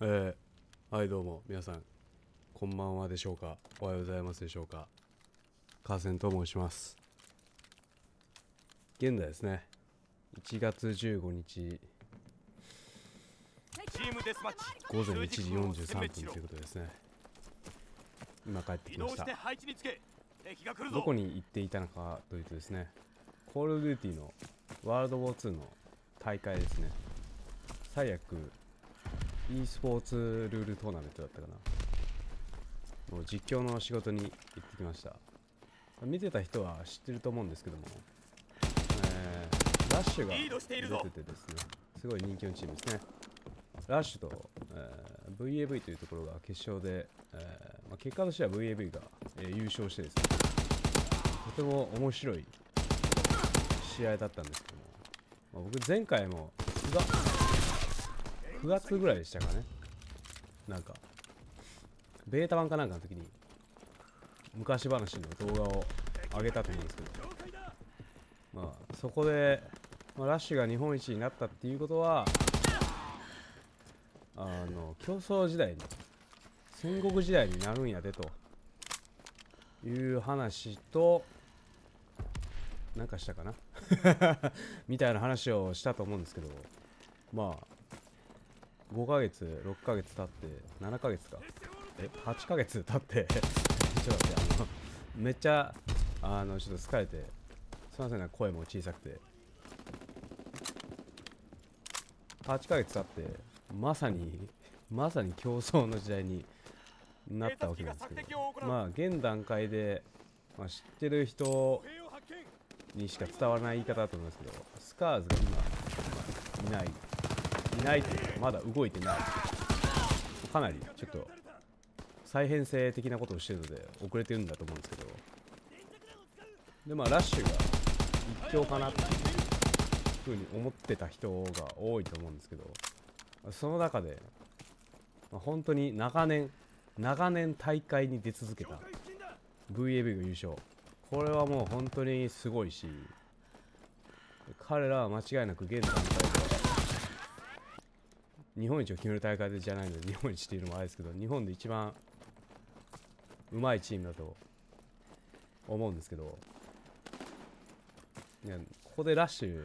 えー、はいどうも皆さんこんばんはでしょうか。おはようございますでしょうか。河川と申します。現在ですね1月15日。午前1時43分ということですね。今帰ってきました。どこに行っていたのかというとですねコールドデューティーのワールドウォー2の大会ですね。最悪 e スポーツルールトーナメントだったかな。もう実況の仕事に行ってきました。見てた人は知ってると思うんですけども、えーラッシュが出ててですね。すごい人気のチームですね。ラッシュと、えー VAV というところが決勝で、えーまあ、結果としては VAV が、えー優勝してですね。とても面白い試合だったんですけども、まあ僕前回も9月 ,9 月ぐらいでしたかね。なんかベータ版かなんかの時に昔話の動画を上げたと思うんですけど。まあそこで、まあ、ラッシュが日本一になったっていうことはあの競争時代に戦国時代になるんやでという話となんかしたかな。みたいな話をしたと思うんですけど。まあ5ヶ月6ヶ月経って7ヶ月か。え8ヶ月経って。ちょっと待ってあのめっちゃあのちょっと疲れてすいませんね声も小さくて。8ヶ月経ってまさにまさに競争の時代になったわけなんですけど。まあ現段階で、まあ、知ってる人にしか伝わらない言い方だと思いますけどスカーズが今、まあいないいないというかまだ動いてない。かなりちょっと再編成的なことをしてるので遅れてるんだと思うんですけど。でまあラッシュが一強かなっていうふうに思ってた人が多いと思うんですけどその中で、ま、本当に長年長年大会に出続けた VAB が優勝。これはもう本当にすごいし彼らは間違いなく現段階日本一を決める大会じゃないので日本一っていうのもあれですけど日本で一番うまいチームだと思うんですけどいやここでラッシュ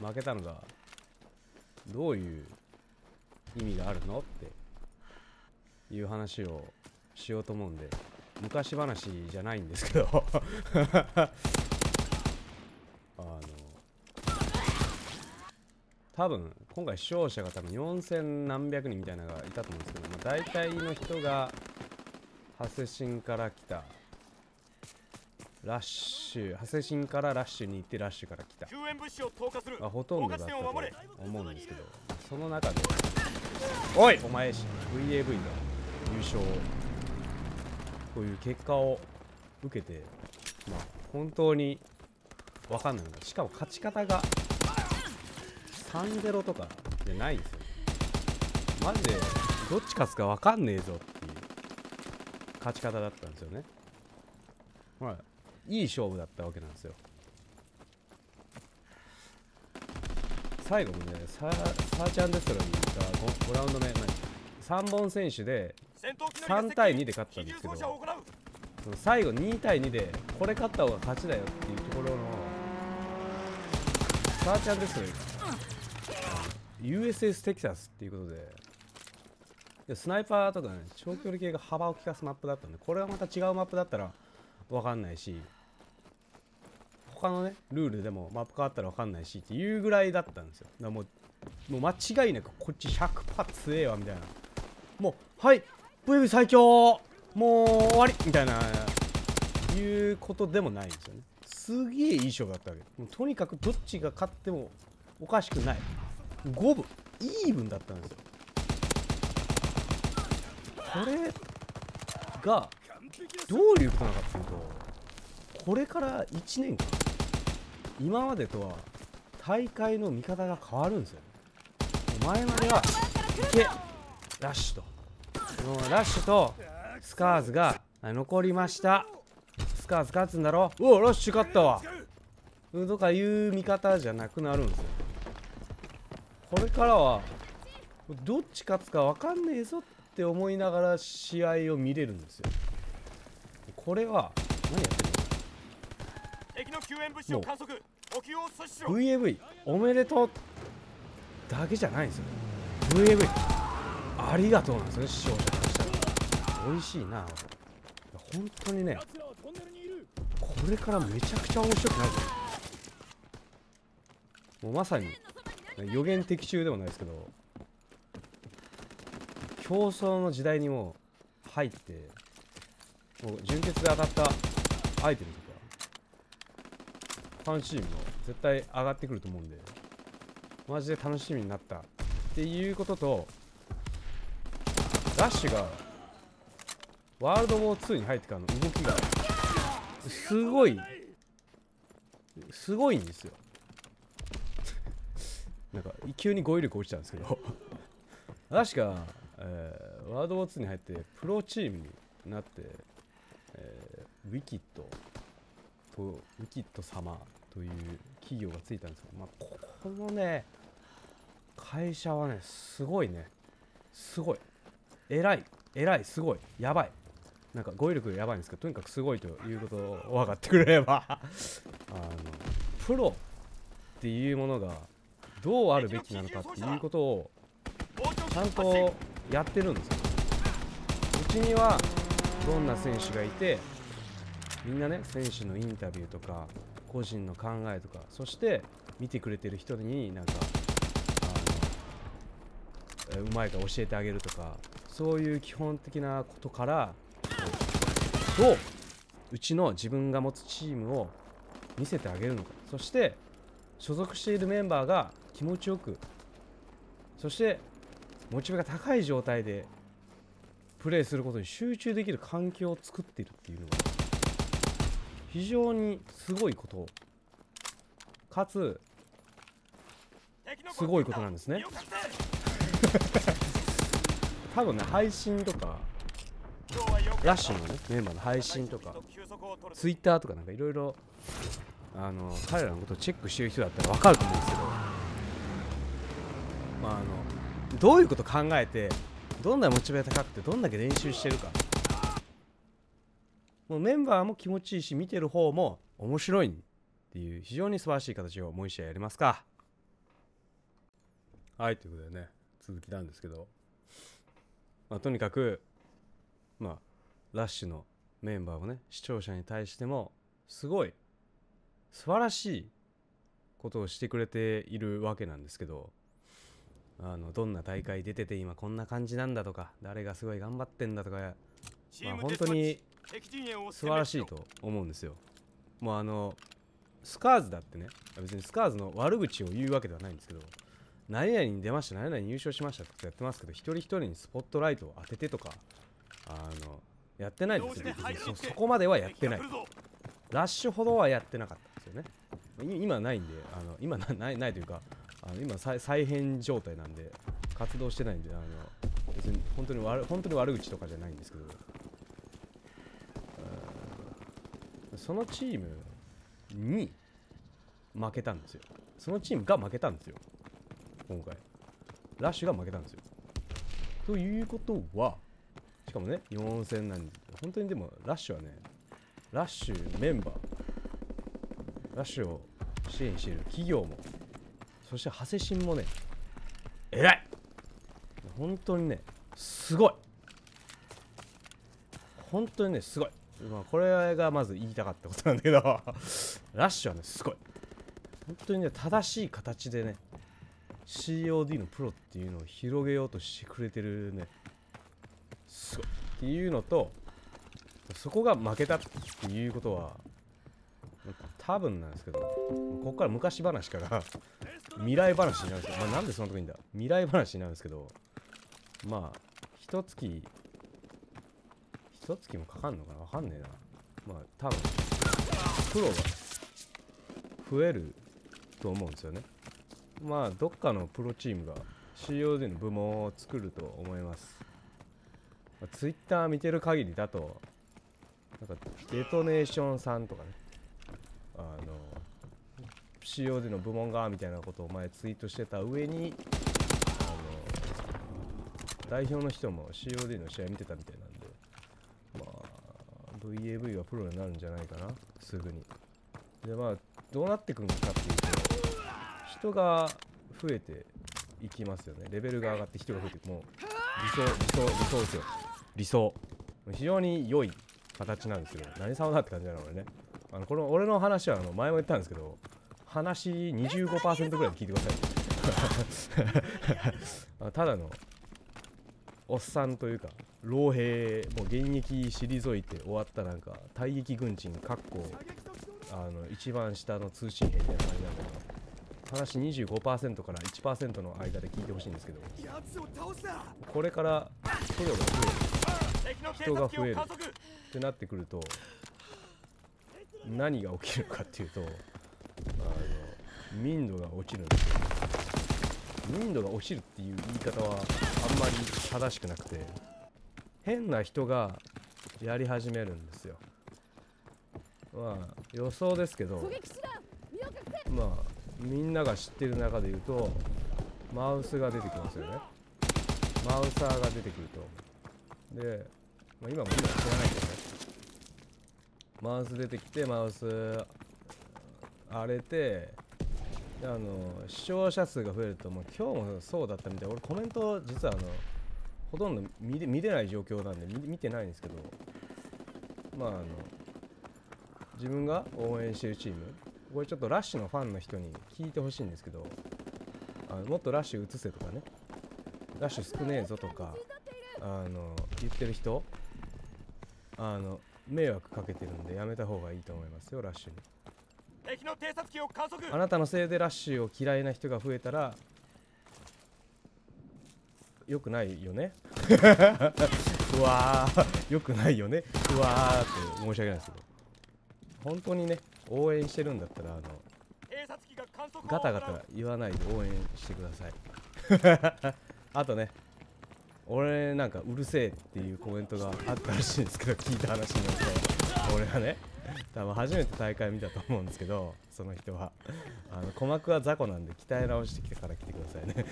負けたのがどういう意味があるのっていう話をしようと思うんで昔話じゃないんですけどあの多分今回視聴者が多分4000何百人みたいなのがいたと思うんですけど、まあ、大体の人がハセシンから来た。ラッシュハセシンからラッシュに行ってラッシュから来た。救援物資を投下する。あほとんどだったと思うんですけどその中でおい！お前 VAV が優勝こういう結果を受けてまあ本当に分かんないしかも勝ち方が3-0とかじゃないですよ。マジで。どっち勝つか分かんねえぞっていう勝ち方だったんですよね。ほらいい勝負だったわけなんですよ。最後もねサーチャンデストロンが 5, 5ラウンド目3本選手で3対2で勝ったんですけどその最後2対2でこれ勝った方が勝ちだよっていうところのサーチャンデストロンが USS テキサスっていうことで。いやスナイパーとかね長距離系が幅を利かすマップだったんでこれはまた違うマップだったら分かんないし他のねルールでもマップ変わったら分かんないしっていうぐらいだったんですよ。だからもうもう間違いなくこっち100発強えわみたいな。もうはい VV 最強もう終わりみたいないうことでもないんですよね。すげえいい勝負だったわけ。もうとにかくどっちが勝ってもおかしくない。五分。イーブンだったんですよ。これがどういうことなのかっていうとこれから1年間今までとは大会の見方が変わるんですよ。前まではいけラッシュと。ラッシュとスカーズがあ残りました。スカーズ勝つんだろ。うおラッシュ勝ったわ。うんとかいう見方じゃなくなるんですよこれからはどっち勝つか分かんねえぞって思いながら試合を見れるんですよ。これは何やってる敵の VAV おめでとうだけじゃないんですよ。VAV ありがとうなんですよね視聴者からしたら美味しいな。本当にねこれからめちゃくちゃ面白くなる。もうまさに予言的中でもないですけど競争の時代にもう入ってもう純潔で当たったアイテムとかファンチームも絶対上がってくると思うんでマジで楽しみになったっていうこととラッシュがワールドウォー2に入ってからの動きがすごいすごいんですよ。なんか急に語彙力落ちたんですけど。確か、えーワールドウォー2に入ってプロチームになって、えーウィキッドとウィキッド様という企業がついたんですけど、まあ、ここのね会社はねすごいね。すごい。偉い。偉い。すごい。やばい。なんか語彙力やばいんですけどとにかくすごいということを分かってくれれば。あのプロっていうものがどうあるべきなのかっていうことをちゃんとやってるんですよ。うちにはどんな選手がいてみんなね選手のインタビューとか個人の考えとかそして見てくれてる人になんかあのうまいか教えてあげるとかそういう基本的なことからどううちの自分が持つチームを見せてあげるのか。そして所属しているメンバーが気持ちよく。そしてモチベが高い状態でプレーすることに集中できる環境を作っているっていうのが非常にすごいこと。かつすごいことなんですね。多分ね配信とかラッシュのねメンバーの配信とかツイッターとかなんかいろいろあの彼らのことをチェックしてる人だったら分かると思うんですけどまああのどういうこと考えてどんなモチベが高くてどんだけ練習してるか。もうメンバーも気持ちいいし見てる方も面白いっていう非常に素晴らしい形をもう一試合やりますか。はいということでね続きなんですけど、まあ、とにかくまあラッシュのメンバーもね視聴者に対してもすごい素晴らしいことをしてくれているわけなんですけど。あのどんな大会出てて今こんな感じなんだとか誰がすごい頑張ってんだとか、まあ、本当に素晴らしいと思うんですよ。もうあのスカーズだってね別にスカーズの悪口を言うわけではないんですけど何々に出ました何々に優勝しましたとかやってますけど一人一人にスポットライトを当ててとかあのやってないですよ。そそこまではやってない。ラッシュほどはやってなかったんですよね。い今ないんであの今なないないというかあの今再再編状態なんで活動してないんであの別に本当に悪本当に悪口とかじゃないんですけど。そのチームに負けたんですよ。そのチームが負けたんですよ。今回。ラッシュが負けたんですよ。ということはしかもね4戦なんで本当にでもラッシュはねラッシュメンバーラッシュを支援している企業もそしてハセシンもね偉い。本当にねすごい。本当にねすごい、まあ、これがまず言いたかったことなんだけど ラッシュはねすごい。本当にね正しい形でね COD のプロっていうのを広げようとしてくれてるねすごい。っていうのとそこが負けたっていうことは多分なんですけどここから昔話から未来話になるんですよ、まあ、なんでそんなとこいいんだ？未来話になるんですけどまあ一月一月もかかんのかな？わかんねえな。まあ多分プロが増えると思うんですよね。まあどっかのプロチームが COD の部門を作ると思います、まあ、Twitter 見てる限りだとなんかデトネーションさんとかね。COD の部門がみたいなことを前ツイートしてた上にあの代表の人も COD の試合見てたみたいなんでまあ VAV はプロになるんじゃないかなすぐに。でまあどうなってくるのかっていうと人が増えていきますよね。レベルが上がって人が増えていく。もう理想理想理想ですよ。理想。非常に良い形なんですけど何様だって感じなの俺ね。あのこの俺の話はあの前も言ったんですけど話25%ぐらいで聞いてください。ただのおっさんというか老兵もう現役退いて終わったなんか退役軍人かっこあの一番下の通信兵みたいな感じなんだけど話25%から1%の間で聞いてほしいんですけどこれから捕虜が増える敵の偵察機を観測ってなってくると何が起きるかっていうと民度が落ちるんですよ民度が落ちるっていう言い方はあんまり正しくなくて。変な人がやり始めるんですよ。まあ予想ですけどまあみんなが知ってる中で言うとマウスが出てきますよね。マウサーが出てくると。で、まあ、今も今知らないけどね。マウス出てきてマウス荒れてあの視聴者数が増えるともう今日もそうだったみたい俺コメント実はあのほとんど見れ見れない状況なんで見てないんですけどまああの自分が応援してるチームこれちょっとラッシュのファンの人に聞いてほしいんですけどあのもっとラッシュ移せとかねラッシュ少ねえぞとかあの言ってる人あの迷惑かけてるんでやめた方がいいと思いますよラッシュに。敵の偵察機を観測あなたのせいでラッシュを嫌いな人が増えたらよくないよね？うわーよくないよね？うわーって申し訳ないですけど。本当にね応援してるんだったらあのガタガタ言わないで応援してください。あとね俺なんかうるせえっていうコメントがあったらしいんですけど聞いた話によると俺がね多分初めて大会見たと思うんですけどその人は。あの鼓膜は雑魚なんで鍛え直してきてから来てくださいね、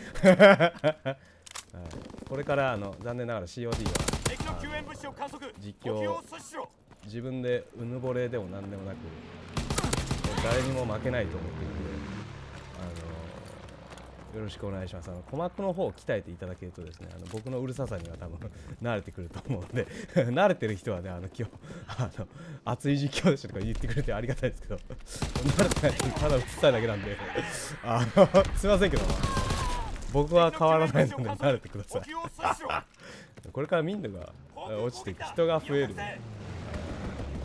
はい、これからあの残念ながら COD は実況を自分でうぬぼれでも何でもなく誰にも負けないと思っているよろしくお願いします。あの鼓膜の方を鍛えていただけるとですねあの僕のうるささには多分 慣れてくると思うんで 慣れてる人はねあの今日あの熱い実況でしたとか言ってくれてありがたいですけど 慣れてない人にただ映したいだけなんであのすいませんけど僕は変わらないので慣れてください。これから民度が落ちていく人が増える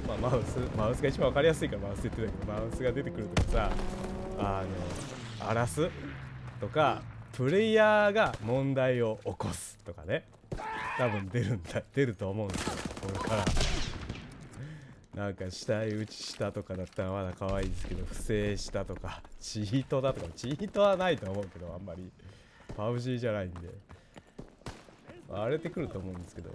まあ、マウスマウスが一番分かりやすいからマウス言ってたけどマウスが出てくるとかさあの荒らすとかプレイヤーが問題を起こすとかね。多分出るんだ出ると思うんですよこれから。なんか死体打ちしたとかだったらまだ可愛いですけど不正したとかチートだとかチートはないと思うけどあんまり。パウジーじゃないんで。荒れてくると思うんですけど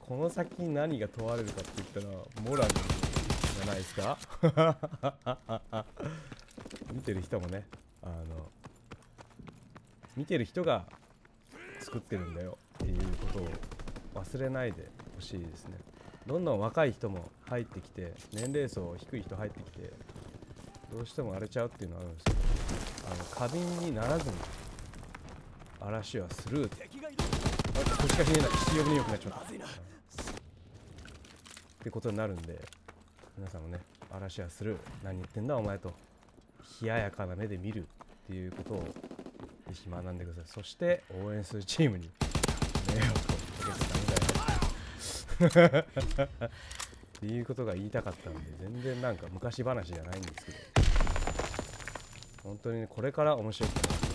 この先に何が問われるかって言ったらモラルじゃないですか？見てる人もねあの見てる人が作ってるんだよっていうことを忘れないでほしいですね。どんどん若い人も入ってきて年齢層低い人入ってきてどうしても荒れちゃうっていうのはあるんですけどあの過敏にならずに嵐はスルーってあ腰かしねえな必要に良くなっちまったってことになるんで皆さんもね嵐はする何言ってんだお前と。冷ややかな目で見るっていうことをぜひ学んでくださいそして応援するチームに迷惑をかけてダメだよっていうことが言いたかったんで全然なんか昔話じゃないんですけど。本当にねこれから面白くなってきて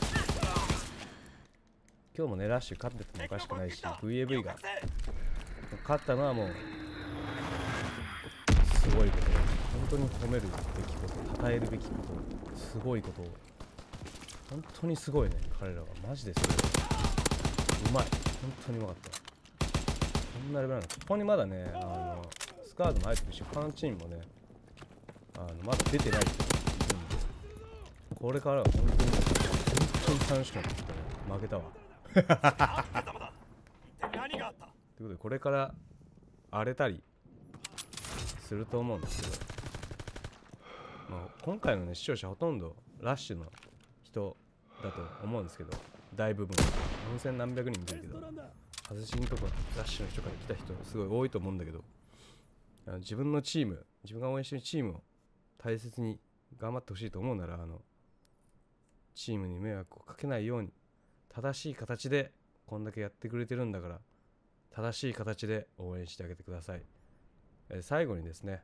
今日もねラッシュ勝っててもおかしくないし VAV が。勝ったのはもうすごいこと。本当に褒めるべきこと称えるべきことすごいこと本当にすごいね彼らは。マジですごいうまい。本当にうまかった。こんなレベルなのここにまだねあのスカートも入ってるし他のチームもねあのまだ出てない人がいるんで。これからは本当に本当に楽しくなってきたね。負けたわ。ということでこれから荒れたりすると思うんですけど、まあ、今回のね視聴者ほとんどラッシュの人だと思うんですけど大部分4000何百人見てるけど外しにとかラッシュの人から来た人すごい多いと思うんだけど自分のチーム自分が応援してるチームを大切に頑張ってほしいと思うならあのチームに迷惑をかけないように正しい形でこんだけやってくれてるんだから正しい形で応援してあげてください、え最後にですね、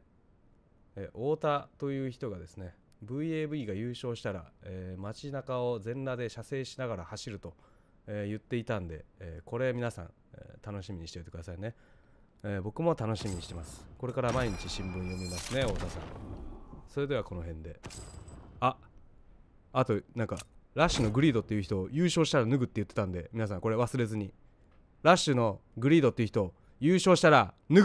え太田という人がですね VAV が優勝したら、えー街中を全裸で射精しながら走ると、えー言っていたんで、えーこれ皆さん、え楽しみにしておいてくださいね、え僕も楽しみにしてます。これから毎日新聞読みますね太田さん。それではこの辺で。ああとなんかラッシュのグリードっていう人優勝したら脱ぐって言ってたんで皆さんこれ忘れずに。ラッシュのグリードっていう人優勝したら脱ぐ。